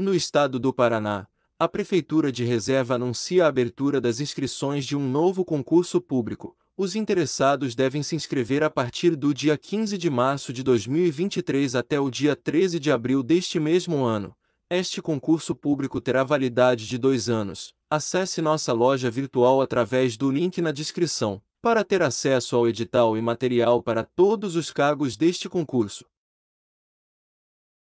No estado do Paraná, a Prefeitura de Reserva anuncia a abertura das inscrições de um novo concurso público. Os interessados devem se inscrever a partir do dia 15 de março de 2023 até o dia 13 de abril deste mesmo ano. Este concurso público terá validade de dois anos. Acesse nossa loja virtual através do link na descrição para ter acesso ao edital e material para todos os cargos deste concurso.